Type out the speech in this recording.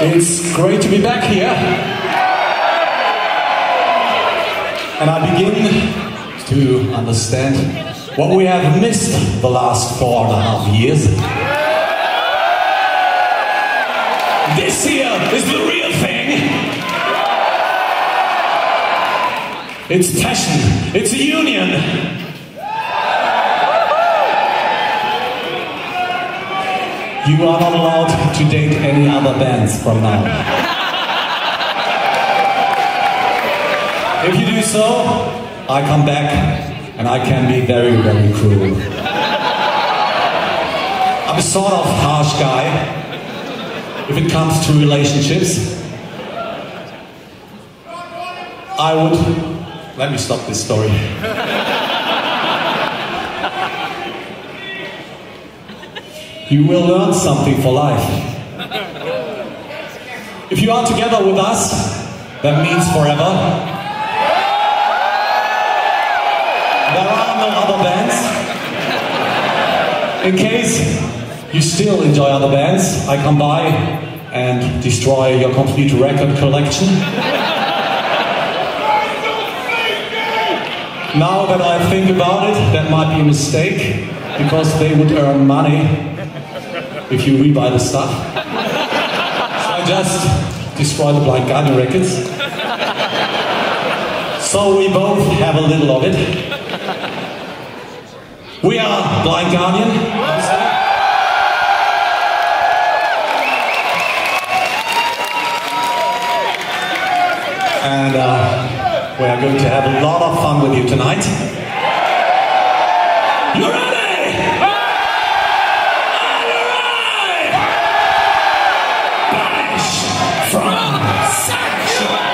It's great to be back here. And I begin to understand what we have missed the last four and a half years. This here is the real thing. It's passion, it's a union. You are not allowed to date any other bands from now. if you do so, I come back and I can be very, very cruel. I'm a sort of harsh guy if it comes to relationships. I would. Let me stop this story. You will learn something for life. If you are together with us, that means forever. There are no other bands. In case you still enjoy other bands, I come by and destroy your complete record collection. Now that I think about it, that might be a mistake because they would earn money if you rebuy the stuff. So I just destroy the Blind Guardian records. So we both have a little of it. We are Blind Guardian. And uh, we are going to have a lot of fun with you tonight. You're Suck you up!